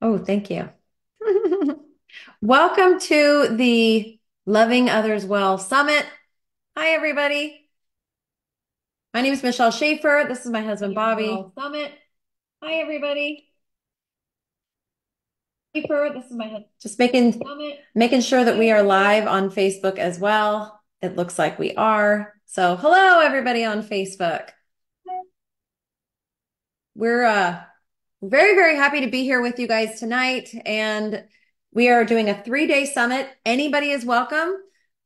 Oh, thank you. Welcome to the Loving Others Well Summit. Hi, everybody. My name is Michelle Schaefer. This is my husband, Bobby. Summit. Hi, everybody. Schaefer. This is my husband. Just making Summit. making sure that we are live on Facebook as well. It looks like we are. So, hello, everybody on Facebook. We're uh very, very happy to be here with you guys tonight. And we are doing a three day summit. Anybody is welcome.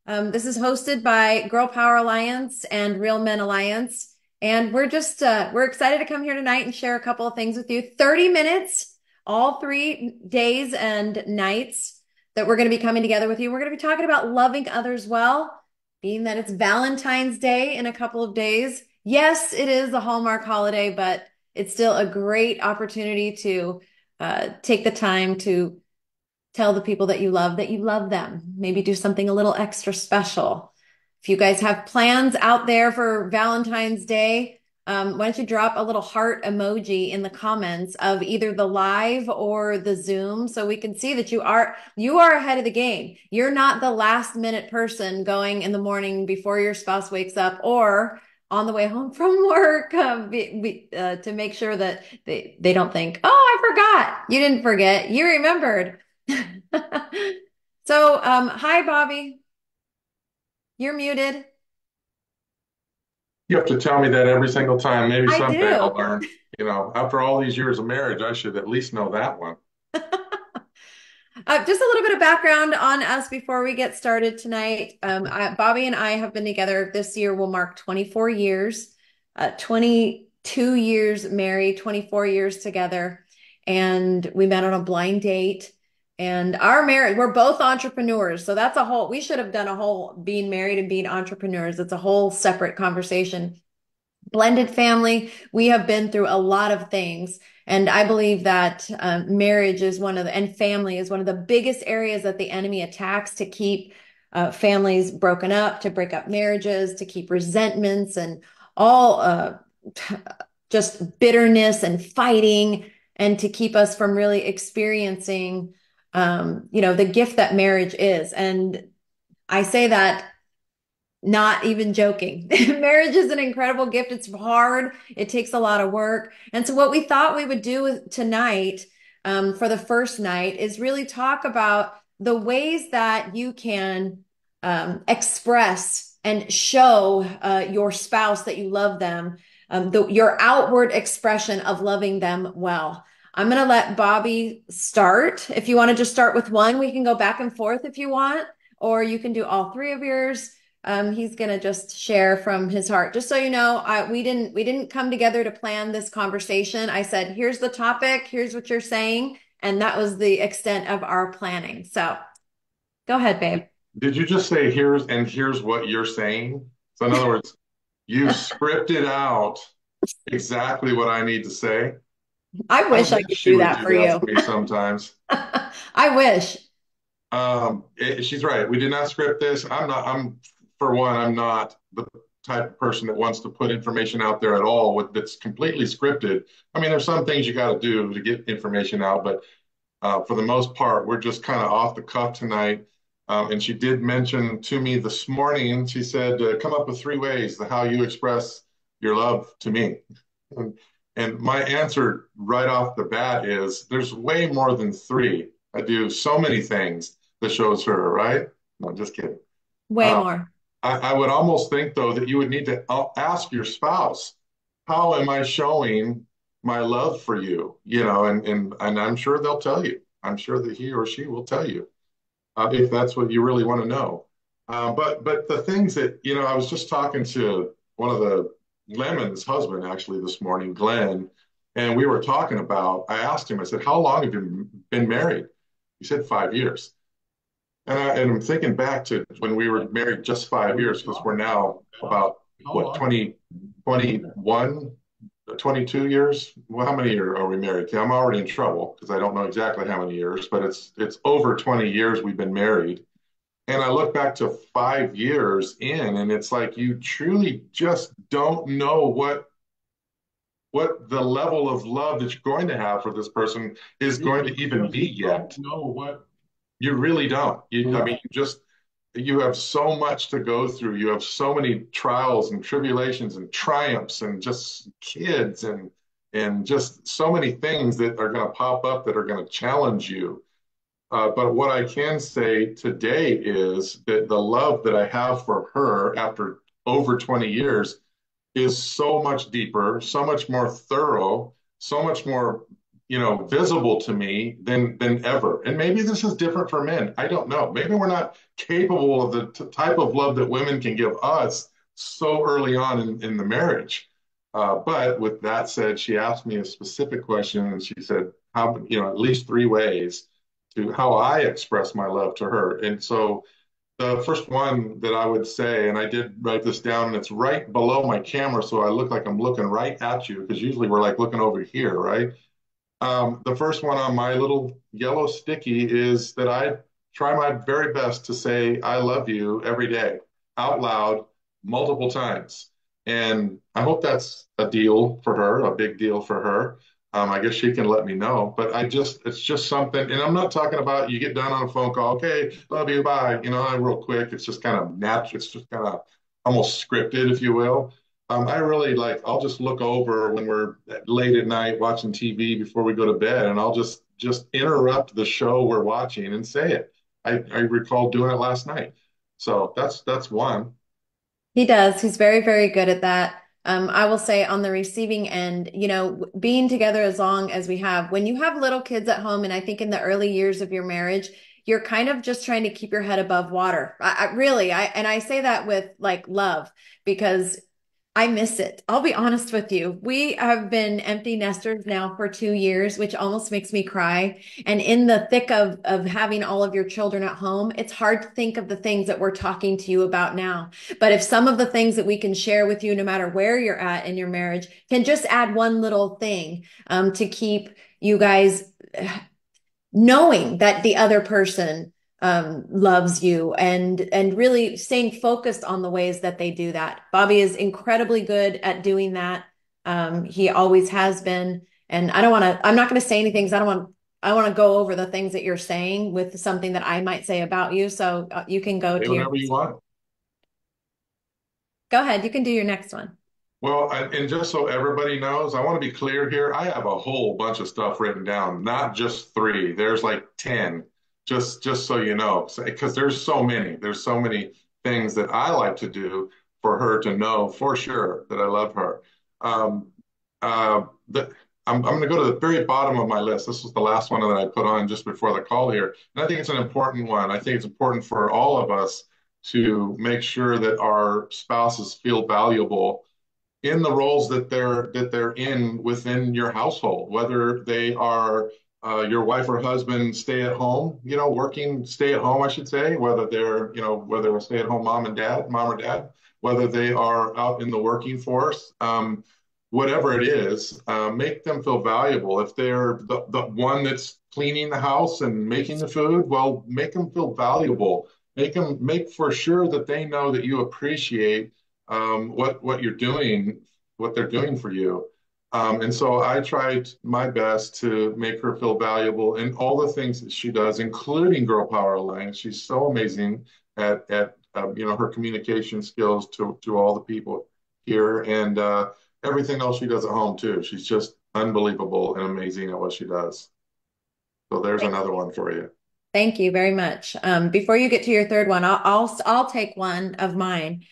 Um, this is hosted by Girl Power Alliance and Real Men Alliance. And we're just, uh, we're excited to come here tonight and share a couple of things with you. 30 minutes, all three days and nights that we're going to be coming together with you. We're going to be talking about loving others well, being that it's Valentine's Day in a couple of days. Yes, it is a Hallmark holiday, but it's still a great opportunity to uh, take the time to tell the people that you love that you love them. Maybe do something a little extra special. If you guys have plans out there for Valentine's Day, um, why don't you drop a little heart emoji in the comments of either the live or the Zoom so we can see that you are you are ahead of the game. You're not the last minute person going in the morning before your spouse wakes up or on the way home from work um, be, be, uh, to make sure that they, they don't think, oh, I forgot. You didn't forget. You remembered. so, um, hi, Bobby. You're muted. You have to tell me that every single time. Maybe someday. I'll learn. You know, after all these years of marriage, I should at least know that one. Uh, just a little bit of background on us before we get started tonight. Um, I, Bobby and I have been together this year will mark 24 years, uh, 22 years married, 24 years together. And we met on a blind date. And our marriage, we're both entrepreneurs. So that's a whole, we should have done a whole being married and being entrepreneurs. It's a whole separate conversation. Blended family, we have been through a lot of things. And I believe that um, marriage is one of the, and family is one of the biggest areas that the enemy attacks to keep uh, families broken up, to break up marriages, to keep resentments and all uh, just bitterness and fighting, and to keep us from really experiencing, um, you know, the gift that marriage is. And I say that not even joking. Marriage is an incredible gift. It's hard. It takes a lot of work. And so what we thought we would do tonight um, for the first night is really talk about the ways that you can um, express and show uh, your spouse that you love them, um, the, your outward expression of loving them well. I'm going to let Bobby start. If you want to just start with one, we can go back and forth if you want, or you can do all three of yours um, he's going to just share from his heart. Just so you know, I, we didn't we didn't come together to plan this conversation. I said, "Here's the topic. Here's what you're saying," and that was the extent of our planning. So, go ahead, babe. Did you just say here's and here's what you're saying? So in other words, you scripted out exactly what I need to say. I I wish I wish could do that do for that you. me sometimes. I wish. Um, it- she's right. We did not script this. I'm not, I'm, for one, I'm not the type of person that wants to put information out there at all with that's completely scripted. I mean, there's some things you got to do to get information out, but uh, for the most part, we're just kind of off the cuff tonight. Um, and she did mention to me this morning, she said, uh, come up with three ways to how you express your love to me. And, and my answer right off the bat is there's way more than three. I do so many things that shows her, right? No, just kidding. Way Um, more. I, I would almost think, though, that you would need to uh, ask your spouse, how am I showing my love for you? You know, and, and, and I'm sure they'll tell you. I'm sure that he or she will tell you uh, if that's what you really want to know. Uh, but but the things that, you know, I was just talking to one of the Lemon's husband actually this morning, Glenn, and we were talking about, I asked him, I said, how long have you been married? He said five years. Uh, and, I, and I'm thinking back to when we were married just five years, because we're now about what, 20, 21, 22 years? Well, how many years are we married? I'm already in trouble because I don't know exactly how many years, but it's it's over 20 years we've been married. And I look back to five years in, and it's like you truly just don't know what what the level of love that you're going to have for this person is going to even be yet. know what You really don't. You, I mean, you just you have so much to go through. You have so many trials and tribulations and triumphs and just kids and and just so many things that are going to pop up that are going to challenge you. Uh, but what I can say today is that the love that I have for her after over 20 years is so much deeper, so much more thorough, so much more, you know, visible to me than than ever. And maybe this is different for men. I don't know. Maybe we're not capable of the t- type of love that women can give us so early on in, in the marriage. Uh, but with that said, she asked me a specific question, and she said, "How you know at least three ways to how I express my love to her." And so the first one that I would say, and I did write this down, and it's right below my camera, so I look like I'm looking right at you, because usually we're like looking over here, right? Um, the first one on my little yellow sticky is that I try my very best to say I love you every day out loud multiple times. And I hope that's a deal for her, a big deal for her. Um, I guess she can let me know, but I just, it's just something. And I'm not talking about you get done on a phone call, okay, love you, bye. You know, I real quick. It's just kind of natural. It's just kind of almost scripted, if you will. Um, I really like, I'll just look over when we're late at night watching TV before we go to bed, and I'll just just interrupt the show we're watching and say it. I, I recall doing it last night. So that's that's one. He does. He's very, very good at that. Um, I will say on the receiving end, you know, being together as long as we have, when you have little kids at home, and I think in the early years of your marriage, you're kind of just trying to keep your head above water. I, I really, I, and I say that with like love because I miss it. I'll be honest with you. We have been empty nesters now for two years, which almost makes me cry. And in the thick of, of having all of your children at home, it's hard to think of the things that we're talking to you about now. But if some of the things that we can share with you, no matter where you're at in your marriage, can just add one little thing um, to keep you guys knowing that the other person um, loves you and and really staying focused on the ways that they do that. Bobby is incredibly good at doing that. Um, he always has been. And I don't want to. I'm not going to say anything because I don't want. I want to go over the things that you're saying with something that I might say about you. So uh, you can go Say to whatever your. you want. Go ahead. You can do your next one. Well, I, and just so everybody knows, I want to be clear here. I have a whole bunch of stuff written down, not just three. There's like 10, just just so you know, because there's so many. There's so many things that I like to do for her to know for sure that I love her. Um, uh, the, I'm, I'm going to go to the very bottom of my list. This was the last one that I put on just before the call here. And I think it's an important one. I think it's important for all of us to make sure that our spouses feel valuable in the roles that they're that they're in within your household, whether they are uh, your wife or husband stay at home, you know, working stay at home, I should say, whether they're, you know, whether a stay at home mom and dad, mom or dad, whether they are out in the working force, um, whatever it is, uh, make them feel valuable. If they're the, the one that's cleaning the house and making the food, well, make them feel valuable. Make them make for sure that they know that you appreciate um, what what you're doing, what they're doing for you. Um, and so I tried my best to make her feel valuable in all the things that she does, including Girl Power Alliance. She's so amazing at at um, you know her communication skills to to all the people here and uh, everything else she does at home too. She's just unbelievable and amazing at what she does. So there's another one for you. Thank you very much. Um, before you get to your third one, I'll, I'll I'll take one of mine.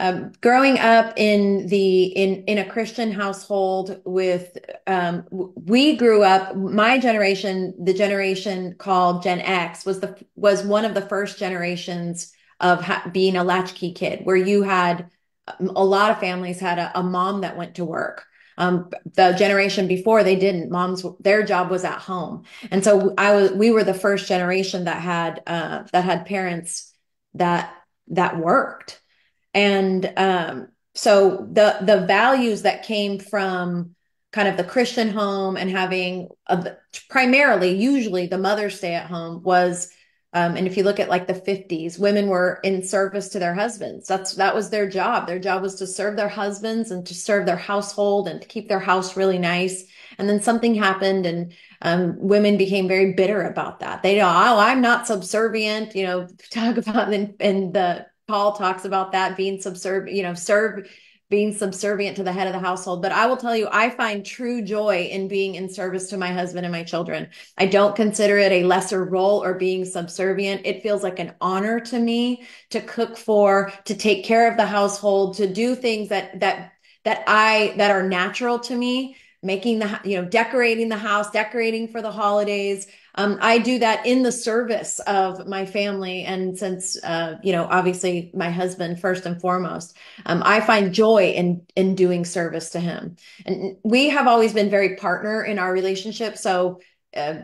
Um, growing up in the in in a Christian household with um, we grew up my generation the generation called Gen X was the was one of the first generations of ha- being a latchkey kid where you had a lot of families had a, a mom that went to work. Um, the generation before they didn't. Moms their job was at home. And so I was we were the first generation that had uh, that had parents that that worked and um, so the the values that came from kind of the Christian home and having a, primarily, usually the mother stay at home was Um, and if you look at like the 50s, women were in service to their husbands. That's that was their job. Their job was to serve their husbands and to serve their household and to keep their house really nice. And then something happened, and um, women became very bitter about that. They know, oh, I'm not subservient. You know, talk about and the Paul talks about that being subservient. You know, serve being subservient to the head of the household. But I will tell you, I find true joy in being in service to my husband and my children. I don't consider it a lesser role or being subservient. It feels like an honor to me to cook for, to take care of the household, to do things that, that, that I, that are natural to me making the you know decorating the house decorating for the holidays um, i do that in the service of my family. And since uh, you know obviously my husband first and foremost um, i find joy in in doing service to him. And we have always been very partner in our relationship. So uh,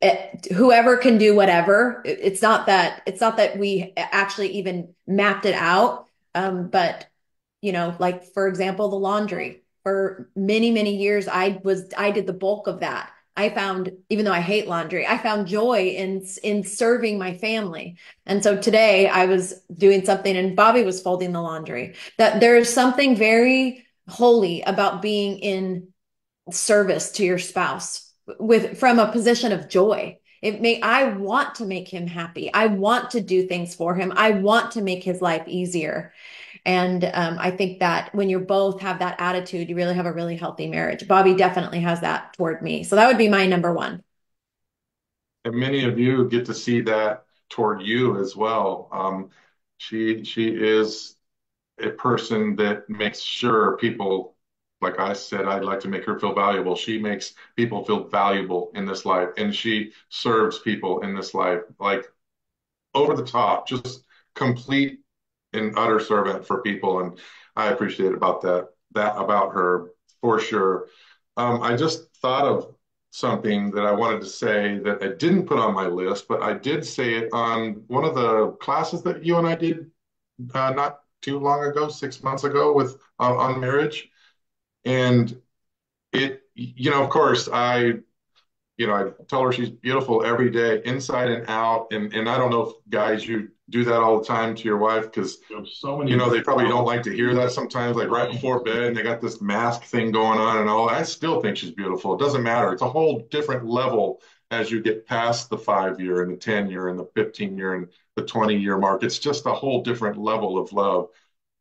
it, whoever can do whatever it's not that it's not that we actually even mapped it out. Um, but you know like for example the laundry. For many many years i was i did the bulk of that i found even though i hate laundry i found joy in in serving my family. And so today i was doing something and bobby was folding the laundry that there is something very holy about being in service to your spouse with from a position of joy. It may i want to make him happy. I want to do things for him. I want to make his life easier and um, I think that when you both have that attitude, you really have a really healthy marriage. Bobby definitely has that toward me. So that would be my number one. And many of you get to see that toward you as well. Um, she she is a person that makes sure people, like I said, I'd like to make her feel valuable. She makes people feel valuable in this life, and she serves people in this life like over the top, just complete an utter servant for people, and I appreciate about that that about her for sure. Um, I just thought of something that I wanted to say that I didn't put on my list, but I did say it on one of the classes that you and I did uh, not too long ago, six months ago, with on marriage, and it, you know, of course, I you know, I tell her she's beautiful every day, inside and out. And and I don't know if guys you do that all the time to your wife because so many you know they probably don't like to hear that sometimes, like right before bed, and they got this mask thing going on and all. I still think she's beautiful. It doesn't matter. It's a whole different level as you get past the five year and the 10 year and the 15 year and the 20 year mark. It's just a whole different level of love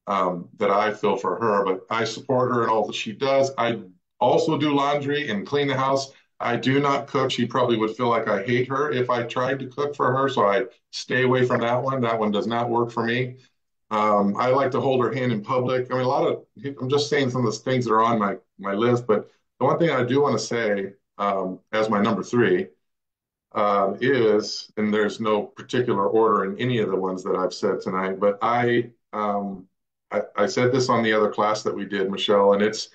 um, that I feel for her. But I support her in all that she does. I also do laundry and clean the house. I do not cook. She probably would feel like I hate her if I tried to cook for her. So I stay away from that one. That one does not work for me. Um, I like to hold her hand in public. I mean, a lot of, I'm just saying some of the things that are on my, my list, but the one thing I do want to say um, as my number three uh, is, and there's no particular order in any of the ones that I've said tonight, but I, um, I, I said this on the other class that we did, Michelle, and it's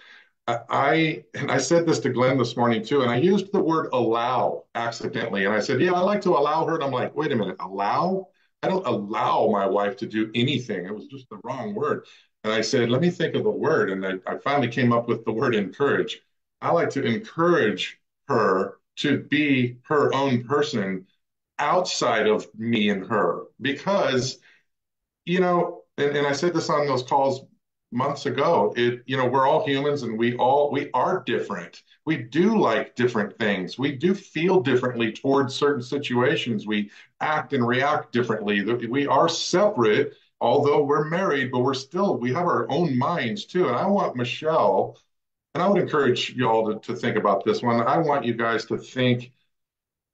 I and I said this to Glenn this morning too, and I used the word allow accidentally. And I said, Yeah, I like to allow her. And I'm like, wait a minute, allow? I don't allow my wife to do anything. It was just the wrong word. And I said, let me think of the word. And I, I finally came up with the word encourage. I like to encourage her to be her own person outside of me and her because, you know, and, and I said this on those calls months ago it you know we're all humans and we all we are different. We do like different things. We do feel differently towards certain situations. We act and react differently. We are separate although we're married but we're still we have our own minds too. And i want michelle and i would encourage you all to, to think about this one. I want you guys to think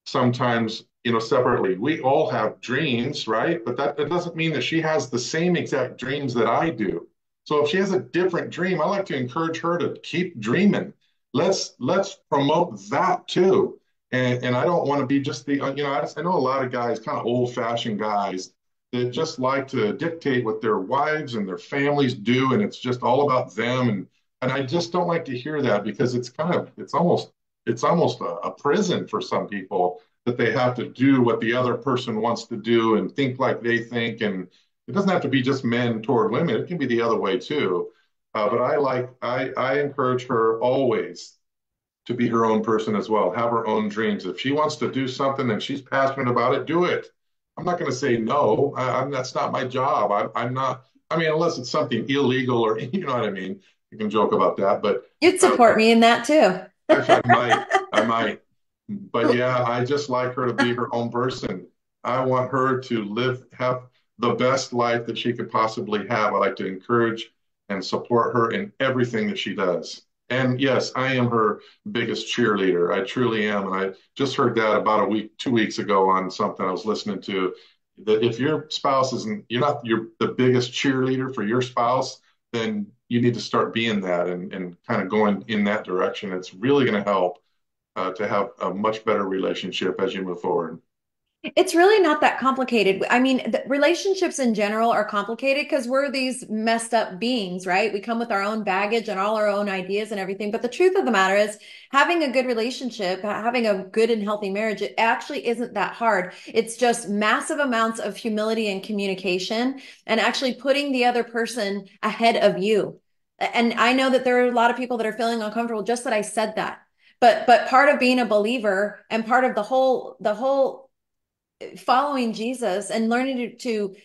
sometimes you know separately. We all have dreams right? But that, that doesn't mean that she has the same exact dreams that i do so if she has a different dream, I like to encourage her to keep dreaming. Let's let's promote that too. And and I don't want to be just the uh, you know I, I know a lot of guys, kind of old fashioned guys that just like to dictate what their wives and their families do, and it's just all about them. And and I just don't like to hear that because it's kind of it's almost it's almost a, a prison for some people that they have to do what the other person wants to do and think like they think and it doesn't have to be just men toward women. It can be the other way too. Uh, but I like I I encourage her always to be her own person as well, have her own dreams. If she wants to do something and she's passionate about it, do it. I'm not going to say no. I, I'm, that's not my job. I, I'm not. I mean, unless it's something illegal or you know what I mean. You can joke about that, but You'd support me in that too. I, I might, I might. But yeah, I just like her to be her own person. I want her to live, have the best life that she could possibly have. I like to encourage and support her in everything that she does. And yes, I am her biggest cheerleader. I truly am. And I just heard that about a week, two weeks ago on something I was listening to. That if your spouse isn't, you're not you're the biggest cheerleader for your spouse, then you need to start being that and, and kind of going in that direction. It's really going to help uh, to have a much better relationship as you move forward. It's really not that complicated. I mean, relationships in general are complicated because we're these messed up beings, right? We come with our own baggage and all our own ideas and everything. But the truth of the matter is, having a good relationship, having a good and healthy marriage, it actually isn't that hard. It's just massive amounts of humility and communication and actually putting the other person ahead of you. And I know that there are a lot of people that are feeling uncomfortable just that I said that. But but part of being a believer and part of the whole the whole following Jesus and learning to, to,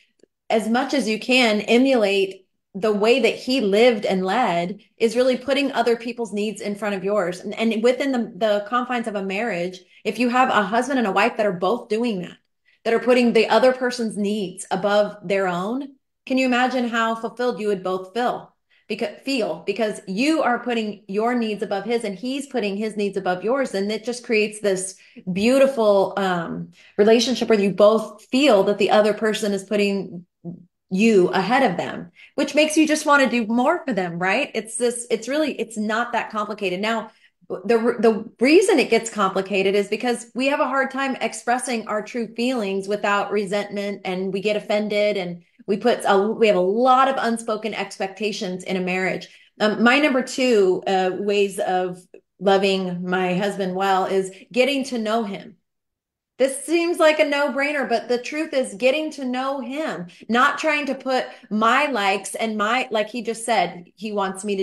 as much as you can, emulate the way that he lived and led is really putting other people's needs in front of yours. And, and within the, the confines of a marriage, if you have a husband and a wife that are both doing that, that are putting the other person's needs above their own, can you imagine how fulfilled you would both feel? Because feel because you are putting your needs above his and he's putting his needs above yours. And it just creates this beautiful um, relationship where you both feel that the other person is putting you ahead of them which makes you just want to do more for them right? It's this it's really it's not that complicated. Now the the reason it gets complicated is because we have a hard time expressing our true feelings without resentment and we get offended and we put a, we have a lot of unspoken expectations in a marriage. Um, my number two uh, ways of loving my husband well is getting to know him. This seems like a no brainer, but the truth is getting to know him, not trying to put my likes and my, like he just said, he wants me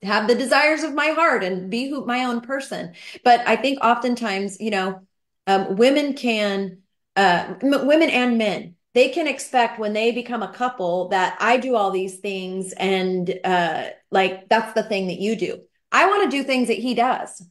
to have the desires of my heart and be who, my own person. But I think oftentimes, you know, um, women can, uh, m- women and men they can expect when they become a couple that I do all these things and uh like that's the thing that you do. I want to do things that he does.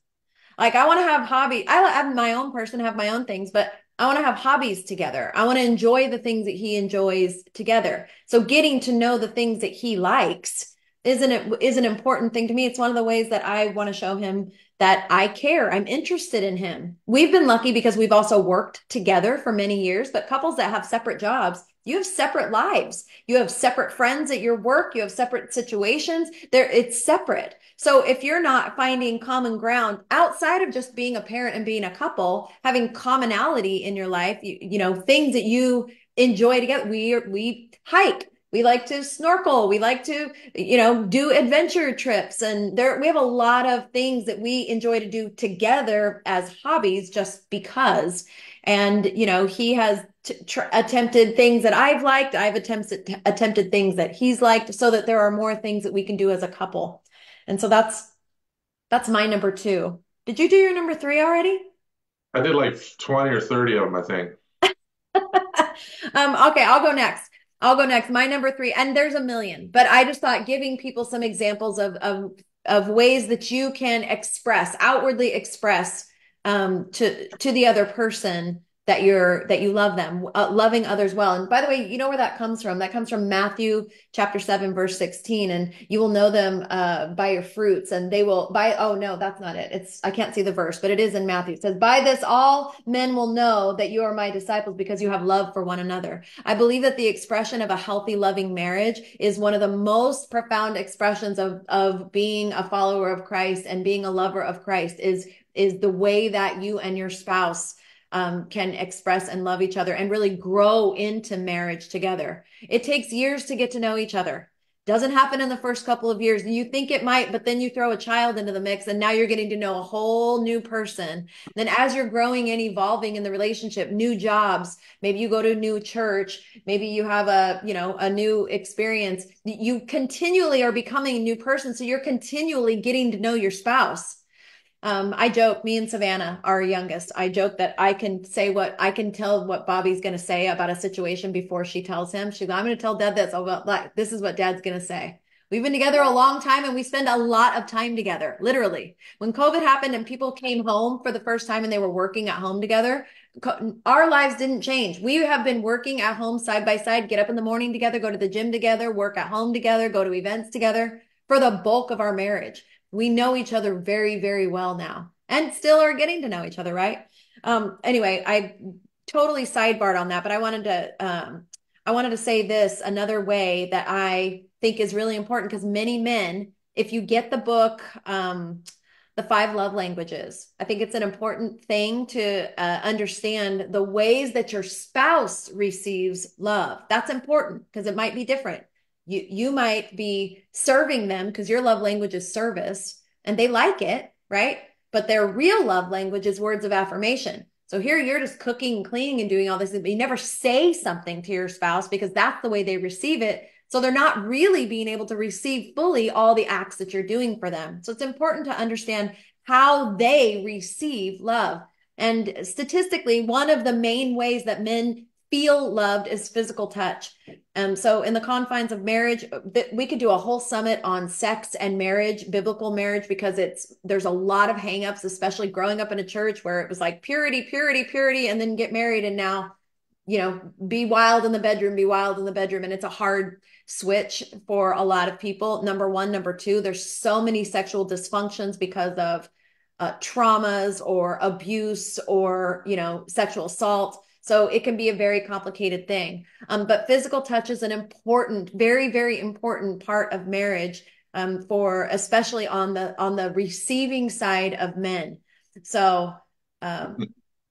Like I want to have hobby. I have my own person, have my own things, but I want to have hobbies together. I want to enjoy the things that he enjoys together. So getting to know the things that he likes isn't it is an important thing to me. It's one of the ways that I want to show him that I care. I'm interested in him. We've been lucky because we've also worked together for many years, but couples that have separate jobs, you have separate lives. You have separate friends at your work, you have separate situations. There it's separate. So if you're not finding common ground outside of just being a parent and being a couple, having commonality in your life, you, you know, things that you enjoy together. We we hike we like to snorkel. We like to you know do adventure trips. And there we have a lot of things that we enjoy to do together as hobbies just because. And you know he has t- tr- attempted things that i've liked. I've attempted t- attempted things that he's liked so that there are more things that we can do as a couple. And so that's that's my number two. Did you do your number three already? I did like 20 or 30 of them, I think. um okay i'll go next I'll go next. My number three, and there's a million, but I just thought giving people some examples of of of ways that you can express outwardly express um, to to the other person that you're that you love them uh, loving others well. And by the way you know where that comes from? That comes from matthew chapter 7 verse 16 and you will know them uh, by your fruits and they will by oh no that's not it. It's i can't see the verse but it is in matthew. It says by this all men will know that you are my disciples because you have love for one another. I believe that the expression of a healthy loving marriage is one of the most profound expressions of of being a follower of christ and being a lover of christ is is the way that you and your spouse um, can express and love each other and really grow into marriage together. It takes years to get to know each other. Doesn't happen in the first couple of years. You think it might, but then you throw a child into the mix and now you're getting to know a whole new person. Then as you're growing and evolving in the relationship, new jobs, maybe you go to a new church, maybe you have a, you know, a new experience. You continually are becoming a new person. So you're continually getting to know your spouse Um, I joke, me and Savannah, our youngest, I joke that I can say what I can tell what Bobby's going to say about a situation before she tells him. She's, I'm going to tell dad this. I'll like, this is what dad's going to say. We've been together a long time and we spend a lot of time together, literally. When COVID happened and people came home for the first time and they were working at home together, our lives didn't change. We have been working at home side by side, get up in the morning together, go to the gym together, work at home together, go to events together for the bulk of our marriage we know each other very, very well now and still are getting to know each other, right? Um, anyway, I totally sidebarred on that, but I wanted to um, I wanted to say this another way that I think is really important because many men, if you get the book, um, the five love languages, I think it's an important thing to uh, understand the ways that your spouse receives love. That's important because it might be different you you might be serving them because your love language is service and they like it right? But their real love language is words of affirmation. So here you're just cooking and cleaning and doing all this but you never say something to your spouse because that's the way they receive it. So they're not really being able to receive fully all the acts that you're doing for them. So it's important to understand how they receive love. And statistically one of the main ways that men feel loved is physical touch. Um, so in the confines of marriage, we could do a whole summit on sex and marriage, biblical marriage, because it's there's a lot of hangups, especially growing up in a church where it was like purity, purity, purity, and then get married, and now, you know, be wild in the bedroom, be wild in the bedroom, and it's a hard switch for a lot of people. Number one, number two, there's so many sexual dysfunctions because of uh, traumas or abuse or you know sexual assault so it can be a very complicated thing. Um, but physical touch is an important, very, very important part of marriage um, for especially on the on the receiving side of men. So um,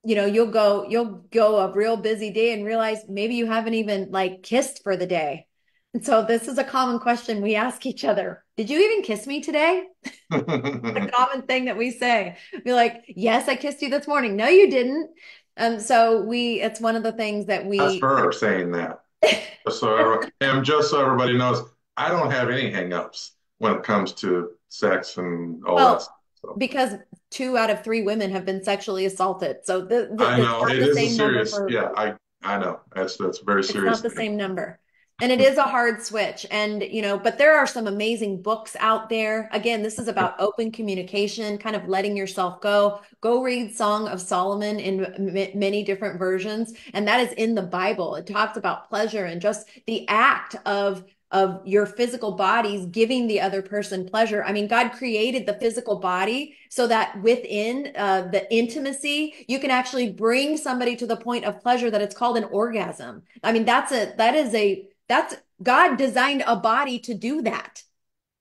you know, you'll go you'll go a real busy day and realize maybe you haven't even like kissed for the day. And so this is a common question we ask each other. Did you even kiss me today? a common thing that we say. Be like, yes, I kissed you this morning. No, you didn't. And so we, it's one of the things that we. That's her saying that. just so and just so everybody knows, I don't have any hangups when it comes to sex and all well, that. Stuff, so. Because two out of three women have been sexually assaulted. So the, the I know it is a serious. Yeah, I I know that's that's very serious. It's not the same number and it is a hard switch and you know but there are some amazing books out there. Again this is about open communication kind of letting yourself go. Go read song of solomon in m- many different versions. And that is in the bible. It talks about pleasure and just the act of of your physical bodies giving the other person pleasure. I mean, God created the physical body so that within uh, the intimacy, you can actually bring somebody to the point of pleasure that it's called an orgasm. I mean, that's a that is a that's God designed a body to do that.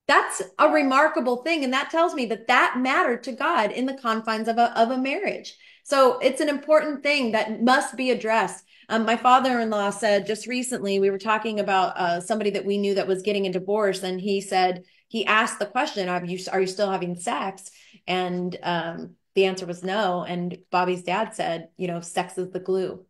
That's a remarkable thing. And that tells me that that mattered to God in the confines of a, of a marriage. So it's an important thing that must be addressed. Um, my father-in-law said just recently, we were talking about uh, somebody that we knew that was getting a divorce. And he said, he asked the question, are you, are you still having sex? And um, the answer was no. And Bobby's dad said, you know, sex is the glue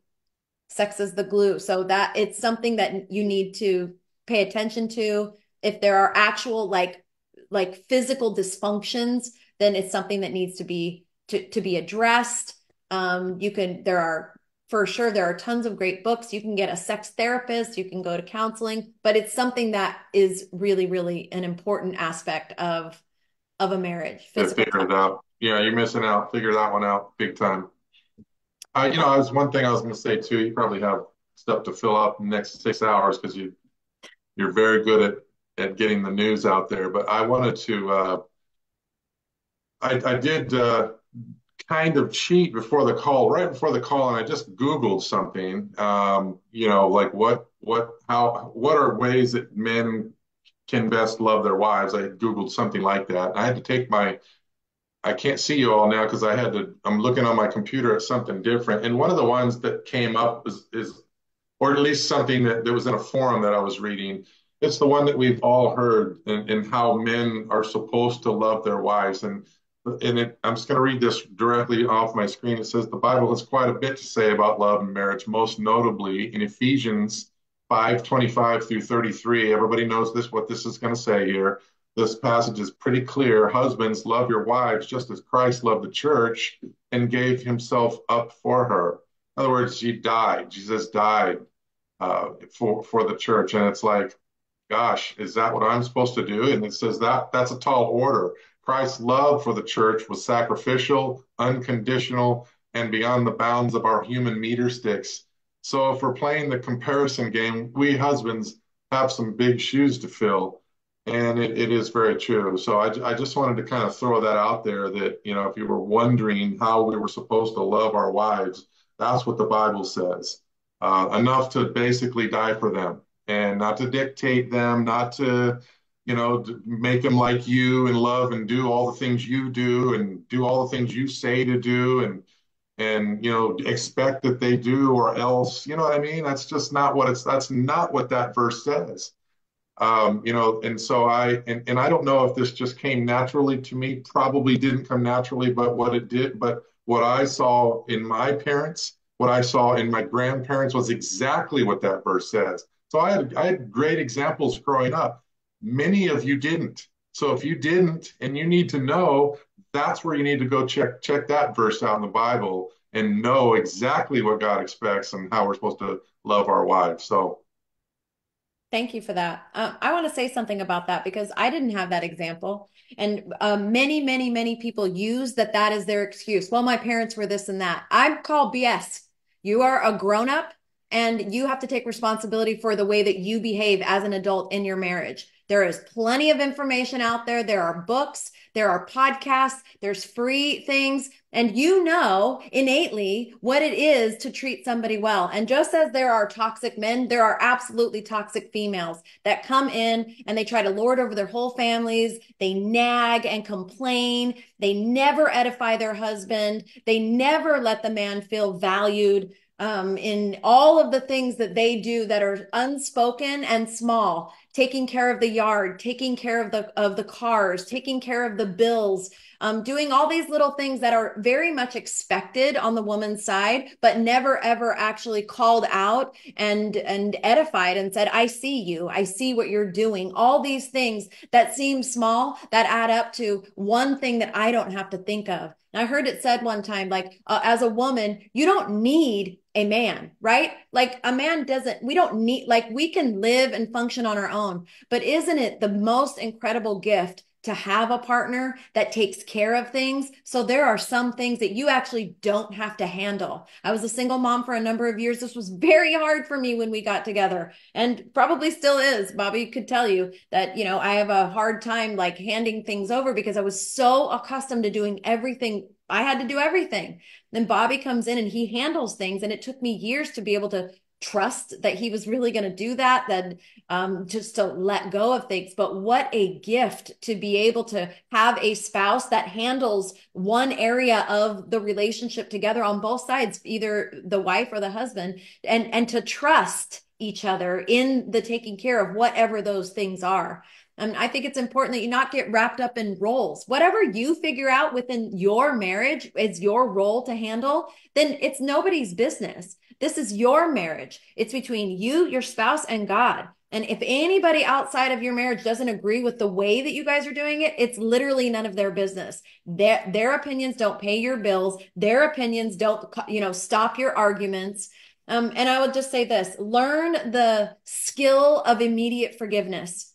sex is the glue. So that it's something that you need to pay attention to. If there are actual like like physical dysfunctions, then it's something that needs to be to, to be addressed. Um, you can there are for sure there are tons of great books. You can get a sex therapist, you can go to counseling, but it's something that is really, really an important aspect of of a marriage. Figure it out. Yeah, you're missing out. Figure that one out big time. Uh, you know, I was one thing I was going to say too. You probably have stuff to fill out in the next six hours because you you're very good at at getting the news out there. But I wanted to. Uh, I, I did uh, kind of cheat before the call, right before the call, and I just Googled something. Um, you know, like what what how what are ways that men can best love their wives? I Googled something like that. I had to take my I can't see you all now because I had to, I'm looking on my computer at something different. And one of the ones that came up is, is or at least something that, that was in a forum that I was reading. It's the one that we've all heard and, and how men are supposed to love their wives. And, and it, I'm just going to read this directly off my screen. It says the Bible has quite a bit to say about love and marriage, most notably in Ephesians 5 25 through 33. Everybody knows this, what this is going to say here. this passage is pretty clear. Husbands, love your wives just as Christ loved the church and gave himself up for her. In other words, he died. Jesus died uh, for for the church, and it's like, gosh, is that what I'm supposed to do? And it says that that's a tall order. Christ's love for the church was sacrificial, unconditional, and beyond the bounds of our human meter sticks. So if we're playing the comparison game, we husbands have some big shoes to fill. And it, it is very true. So I, I just wanted to kind of throw that out there that, you know, if you were wondering how we were supposed to love our wives, that's what the Bible says. Uh, enough to basically die for them and not to dictate them, not to, you know, make them like you and love and do all the things you do and do all the things you say to do and and you know expect that they do or else you know what i mean that's just not what it's that's not what that verse says um, you know, and so I and, and I don't know if this just came naturally to me, probably didn't come naturally, but what it did, but what I saw in my parents, what I saw in my grandparents was exactly what that verse says. So I had I had great examples growing up. Many of you didn't. So if you didn't and you need to know, that's where you need to go check check that verse out in the Bible and know exactly what God expects and how we're supposed to love our wives. So Thank you for that. Uh, I want to say something about that because I didn't have that example. And uh, many, many, many people use that that is their excuse. Well, my parents were this and that. I call BS. You are a grown up and you have to take responsibility for the way that you behave as an adult in your marriage. There is plenty of information out there. There are books, there are podcasts, there's free things, and you know innately what it is to treat somebody well. And just as there are toxic men, there are absolutely toxic females that come in and they try to lord over their whole families. They nag and complain. They never edify their husband. They never let the man feel valued um, in all of the things that they do that are unspoken and small taking care of the yard taking care of the of the cars taking care of the bills um, doing all these little things that are very much expected on the woman's side but never ever actually called out and and edified and said i see you i see what you're doing all these things that seem small that add up to one thing that i don't have to think of I heard it said one time, like, uh, as a woman, you don't need a man, right? Like a man doesn't, we don't need, like we can live and function on our own. But isn't it the most incredible gift to have a partner that takes care of things. So there are some things that you actually don't have to handle. I was a single mom for a number of years. This was very hard for me when we got together and probably still is. Bobby could tell you that, you know, I have a hard time like handing things over because I was so accustomed to doing everything I had to do everything. Then Bobby comes in and he handles things. And it took me years to be able to trust that he was really going to do that, then um, just to let go of things. But what a gift to be able to have a spouse that handles one area of the relationship together on both sides, either the wife or the husband, and, and to trust each other in the taking care of whatever those things are. And I think it's important that you not get wrapped up in roles. Whatever you figure out within your marriage is your role to handle, then it's nobody's business. This is your marriage. It's between you, your spouse, and God. And if anybody outside of your marriage doesn't agree with the way that you guys are doing it, it's literally none of their business. Their, their opinions don't pay your bills. Their opinions don't, you know, stop your arguments. Um, and I would just say this learn the skill of immediate forgiveness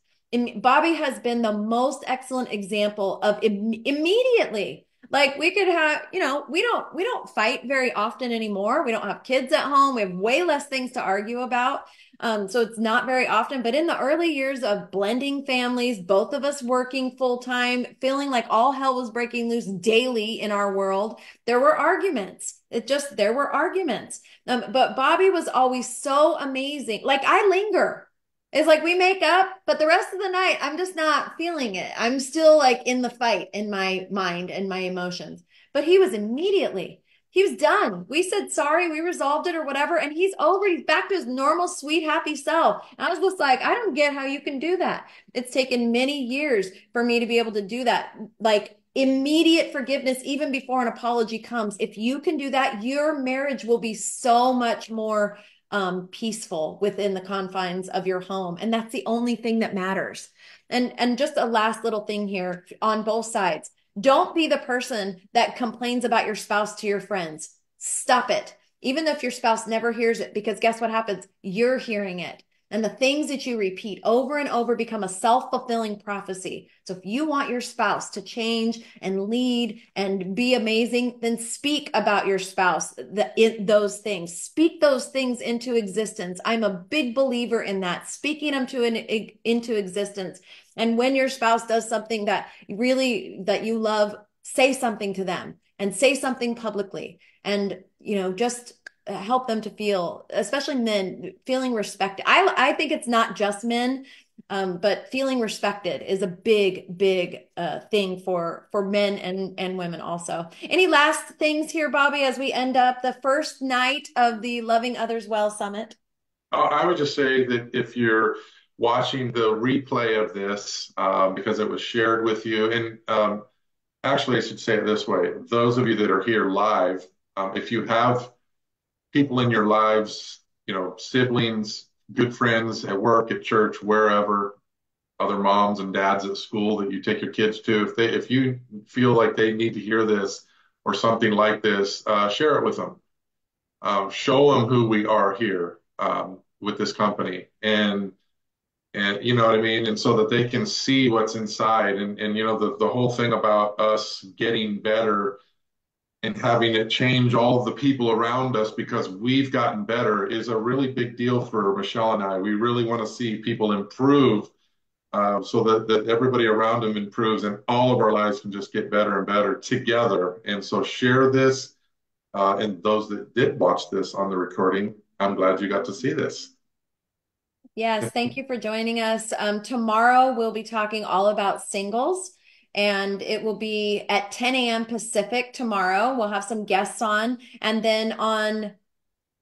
Bobby has been the most excellent example of Im- immediately. Like we could have, you know, we don't we don't fight very often anymore. We don't have kids at home. We have way less things to argue about. Um, so it's not very often. But in the early years of blending families, both of us working full time, feeling like all hell was breaking loose daily in our world, there were arguments. It just there were arguments. Um, but Bobby was always so amazing. Like I linger it's like we make up, but the rest of the night, I'm just not feeling it. I'm still like in the fight in my mind and my emotions. But he was immediately, he was done. We said sorry, we resolved it or whatever, and he's. He's back to his normal, sweet, happy self. And I was just like, I don't get how you can do that. It's taken many years for me to be able to do that. Like, immediate forgiveness even before an apology comes. If you can do that, your marriage will be so much more um, peaceful within the confines of your home. And that's the only thing that matters. And and just a last little thing here on both sides. Don't be the person that complains about your spouse to your friends. Stop it. Even if your spouse never hears it, because guess what happens? You're hearing it. And the things that you repeat over and over become a self fulfilling prophecy. So if you want your spouse to change and lead and be amazing, then speak about your spouse, the, it, those things. Speak those things into existence. I'm a big believer in that, speaking them to an, into existence. And when your spouse does something that really that you love, say something to them and say something publicly. And you know, just help them to feel, especially men, feeling respected. I I think it's not just men, um, but feeling respected is a big, big uh, thing for for men and and women also. Any last things here, Bobby, as we end up the first night of the Loving Others Well Summit? Uh, I would just say that if you're watching the replay of this um, because it was shared with you, and um, actually, I should say it this way: those of you that are here live, um, if you have people in your lives, you know, siblings, good friends at work, at church, wherever, other moms and dads at school that you take your kids to, if they if you feel like they need to hear this or something like this, uh, share it with them. Um, show them who we are here um, with this company, and and you know what I mean, and so that they can see what's inside, and and you know the the whole thing about us getting better and having it change all of the people around us because we've gotten better is a really big deal for Michelle and I. We really want to see people improve uh, so that, that everybody around them improves and all of our lives can just get better and better together. And so share this. Uh, and those that did watch this on the recording, I'm glad you got to see this. Yes, thank you for joining us. Um, tomorrow we'll be talking all about singles and it will be at 10 a.m. Pacific tomorrow. We'll have some guests on, and then on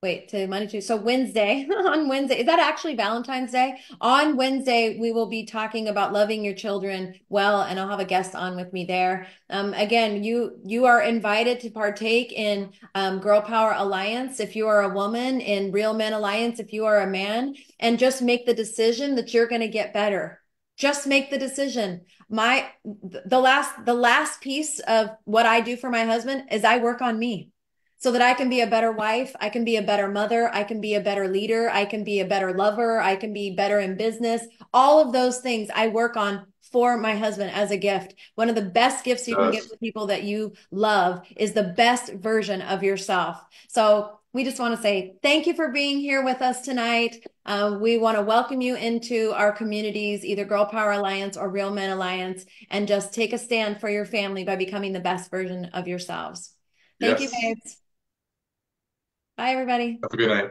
wait to Monday, Tuesday. So Wednesday, on Wednesday, is that actually Valentine's Day? On Wednesday, we will be talking about loving your children well, and I'll have a guest on with me there. Um, again, you you are invited to partake in um, Girl Power Alliance if you are a woman, in Real Men Alliance if you are a man, and just make the decision that you're going to get better just make the decision my the last the last piece of what i do for my husband is i work on me so that i can be a better wife i can be a better mother i can be a better leader i can be a better lover i can be better in business. All of those things i work on for my husband as a gift. One of the best gifts you yes. can give to people that you love is the best version of yourself. So we just want to say thank you for being here with us tonight. Uh, we want to welcome you into our communities, either Girl Power Alliance or Real Men Alliance, and just take a stand for your family by becoming the best version of yourselves. Thank yes. you, babes. Bye, everybody. Have a good night.